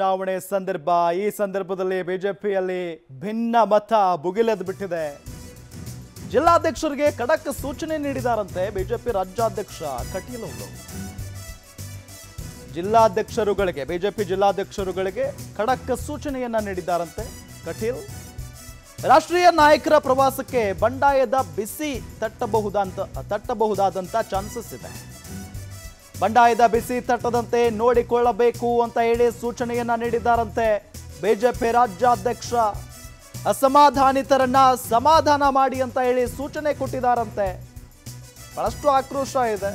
ಚುನಾವಣೆ ಸಂದರ್ಭ, ಈ ಸಂದರ್ಭದಲ್ಲಿ ಬಿಜೆಪಿಯಲ್ಲಿ ಭಿನ್ನ ಮತ ಬುಗಿಲೆದ್ ಬಿಟ್ಟಿದೆ. ಜಿಲ್ಲಾಧ್ಯಕ್ಷರಿಗೆ ಖಡಕ್ ಸೂಚನೆ ನೀಡಿದಾರಂತೆ ಬಿಜೆಪಿ ರಾಜ್ಯಾಧ್ಯಕ್ಷ ಕಟೀಲ್ ಅವರು. ಜಿಲ್ಲಾಧ್ಯಕ್ಷರುಗಳಿಗೆ, ಬಿಜೆಪಿ ಜಿಲ್ಲಾಧ್ಯಕ್ಷರುಗಳಿಗೆ ಖಡಕ್ ಸೂಚನೆಯನ್ನ ನೀಡಿದ್ದಾರಂತೆ ಕಟೀಲ್. ರಾಷ್ಟ್ರೀಯ ನಾಯಕರ ಪ್ರವಾಸಕ್ಕೆ ಬಂಡಾಯದ ಬಿಸಿ ತಟ್ಟಬಹುದಂತ, ತಟ್ಟಬಹುದಾದಂತ ಚಾನ್ಸಸ್ ಇದೆ. ಬಂಡಾಯದ ಬಿಸಿ ತಟ್ಟದಂತೆ ನೋಡಿಕೊಳ್ಳಬೇಕು ಅಂತ ಹೇಳಿ ಸೂಚನೆಯನ್ನ ನೀಡಿದ್ದಾರಂತೆ ಬಿಜೆಪಿ ರಾಜ್ಯಾಧ್ಯಕ್ಷ. ಅಸಮಾಧಾನಿತರನ್ನ ಸಮಾಧಾನ ಮಾಡಿ ಅಂತ ಹೇಳಿ ಸೂಚನೆ ಕೊಟ್ಟಿದ್ದಾರಂತೆ. ಬಹಳಷ್ಟು ಆಕ್ರೋಶ ಇದೆ.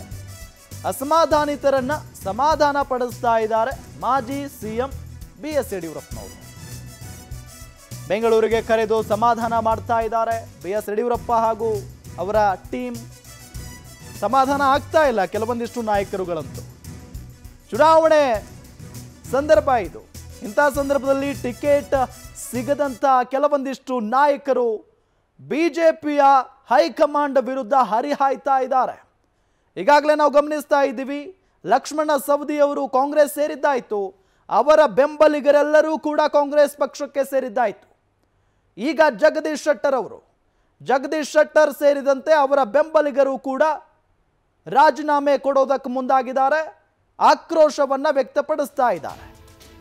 ಅಸಮಾಧಾನಿತರನ್ನ ಸಮಾಧಾನ ಪಡಿಸ್ತಾ ಇದ್ದಾರೆ ಮಾಜಿ ಸಿಎಂ ಬಿ ಎಸ್ ಯಡಿಯೂರಪ್ಪನವರು. ಬೆಂಗಳೂರಿಗೆ ಕರೆದು ಸಮಾಧಾನ ಮಾಡ್ತಾ ಇದ್ದಾರೆ ಬಿ ಎಸ್ ಯಡಿಯೂರಪ್ಪ ಹಾಗೂ ಅವರ ಟೀಮ್. ಸಮಾಧಾನ ಆಗ್ತಾ ಇಲ್ಲ ಕೆಲವೊಂದಿಷ್ಟು ನಾಯಕರುಗಳಂತೂ. ಚುನಾವಣೆ ಸಂದರ್ಭ ಇದು. ಇಂಥ ಸಂದರ್ಭದಲ್ಲಿ ಟಿಕೆಟ್ ಸಿಗದಂಥ ಕೆಲವೊಂದಿಷ್ಟು ನಾಯಕರು ಬಿ ಜೆ ಪಿಯ ಹೈಕಮಾಂಡ್ ವಿರುದ್ಧ ಹರಿಹಾಯ್ತಾ ಇದ್ದಾರೆ. ಈಗಾಗಲೇ ನಾವು ಗಮನಿಸ್ತಾ ಇದ್ದೀವಿ, ಲಕ್ಷ್ಮಣ ಸವದಿ ಅವರು ಕಾಂಗ್ರೆಸ್ ಸೇರಿದ್ದಾಯಿತು. ಅವರ ಬೆಂಬಲಿಗರೆಲ್ಲರೂ ಕೂಡ ಕಾಂಗ್ರೆಸ್ ಪಕ್ಷಕ್ಕೆ ಸೇರಿದ್ದಾಯಿತು. ಈಗ ಜಗದೀಶ್ ಶೆಟ್ಟರ್ ಅವರು. ಜಗದೀಶ್ ಶೆಟ್ಟರ್ ಸೇರಿದಂತೆ ಅವರ ಬೆಂಬಲಿಗರು ಕೂಡ ರಾಜೀನಾಮೆ ಕೊಡೋದಕ್ಕೆ ಮುಂದಾಗಿದ್ದಾರೆ. ಆಕ್ರೋಶವನ್ನು ವ್ಯಕ್ತಪಡಿಸ್ತಾ ಇದ್ದಾರೆ.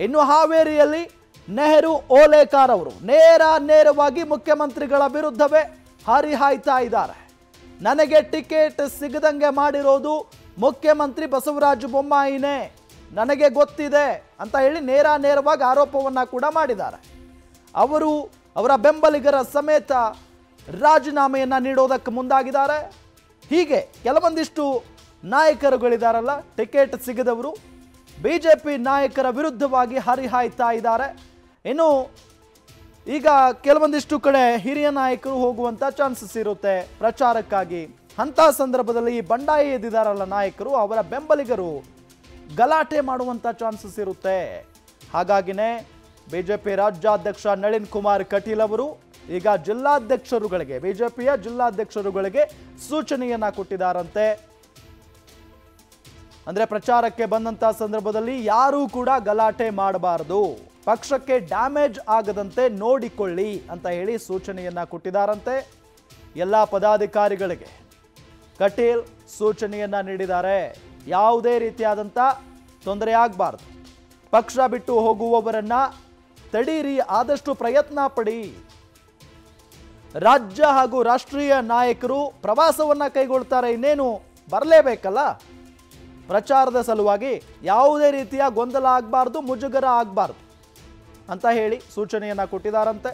ಇನ್ನು ಹಾವೇರಿಯಲ್ಲಿ ನೆಹರು ಓಲೇಕಾರ್ ಅವರು ನೇರ ನೇರವಾಗಿ ಮುಖ್ಯಮಂತ್ರಿಗಳ ವಿರುದ್ಧವೇ ಹರಿಹಾಯ್ತಾ ಇದ್ದಾರೆ. ನನಗೆ ಟಿಕೆಟ್ ಸಿಗದಂಗೆ ಮಾಡಿರೋದು ಮುಖ್ಯಮಂತ್ರಿ ಬಸವರಾಜ ಬೊಮ್ಮಾಯಿನೇ. ನನಗೆ ಗೊತ್ತಿದೆ ಅಂತ ಹೇಳಿ ನೇರ ನೇರವಾಗಿ ಆರೋಪವನ್ನು ಕೂಡ ಮಾಡಿದ್ದಾರೆ. ಅವರು ಅವರ ಬೆಂಬಲಿಗರ ಸಮೇತ ರಾಜೀನಾಮೆಯನ್ನು ನೀಡೋದಕ್ಕೆ ಮುಂದಾಗಿದ್ದಾರೆ. ಹೀಗೆ ಕೆಲವೊಂದಿಷ್ಟು ನಾಯಕರುಗಳಿದಾರಲ್ಲ, ಟಿಕೆಟ್ ಸಿಗದವರು ಬಿ ಜೆ ಪಿ ನಾಯಕರ ವಿರುದ್ಧವಾಗಿ ಹರಿಹಾಯ್ತಾ ಇದ್ದಾರೆ. ಇನ್ನು ಈಗ ಕೆಲವೊಂದಿಷ್ಟು ಕಡೆ ಹಿರಿಯ ನಾಯಕರು ಹೋಗುವಂಥ ಚಾನ್ಸಸ್ ಇರುತ್ತೆ ಪ್ರಚಾರಕ್ಕಾಗಿ. ಅಂಥ ಸಂದರ್ಭದಲ್ಲಿ ಬಂಡಾಯ ಎದ್ದಿದಾರಲ್ಲ ನಾಯಕರು, ಅವರ ಬೆಂಬಲಿಗರು ಗಲಾಟೆ ಮಾಡುವಂಥ ಚಾನ್ಸಸ್ ಇರುತ್ತೆ. ಹಾಗಾಗಿನೇ ಪಿ ರಾಜ್ಯಾಧ್ಯಕ್ಷ ನಳಿನ್ ಕುಮಾರ್ ಕಟೀಲ್ ಅವರು ಈಗ ಜಿಲ್ಲಾಧ್ಯಕ್ಷರುಗಳಿಗೆ, ಬಿಜೆಪಿಯ ಜಿಲ್ಲಾಧ್ಯಕ್ಷರುಗಳಿಗೆ ಸೂಚನೆಯನ್ನ ಕೊಟ್ಟಿದ್ದಾರಂತೆ. ಅಂದ್ರೆ ಪ್ರಚಾರಕ್ಕೆ ಬಂದಂತ ಸಂದರ್ಭದಲ್ಲಿ ಯಾರೂ ಕೂಡ ಗಲಾಟೆ ಮಾಡಬಾರದು. ಪಕ್ಷಕ್ಕೆ ಡ್ಯಾಮೇಜ್ ಆಗದಂತೆ ನೋಡಿಕೊಳ್ಳಿ ಅಂತ ಹೇಳಿ ಸೂಚನೆಯನ್ನ ಕೊಟ್ಟಿದ್ದಾರಂತೆ. ಎಲ್ಲ ಪದಾಧಿಕಾರಿಗಳಿಗೆ ಕಟೀಲ್ ಸೂಚನೆಯನ್ನ ನೀಡಿದ್ದಾರೆ. ಯಾವುದೇ ರೀತಿಯಾದಂಥ ತೊಂದರೆ ಆಗಬಾರ್ದು. ಪಕ್ಷ ಬಿಟ್ಟು ಹೋಗುವವರನ್ನ ತಡೀರಿ, ಆದಷ್ಟು ಪ್ರಯತ್ನ ಪಡಿ. ರಾಜ್ಯ ಹಾಗೂ ರಾಷ್ಟ್ರೀಯ ನಾಯಕರು ಪ್ರವಾಸವನ್ನು ಕೈಗೊಳ್ತಾರೆ ಇನ್ನೇನು ಬರಲೇಬೇಕಲ್ಲ? ಪ್ರಚಾರದ ಸಲುವಾಗಿ ಯಾವುದೇ ರೀತಿಯ ಗೊಂದಲ ಆಗಬಾರ್ದು, ಮುಜುಗರ ಆಗಬಾರ್ದು ಅಂತ ಹೇಳಿ ಸೂಚನೆಯನ್ನು ಕೊಟ್ಟಿದ್ದಾರಂತೆ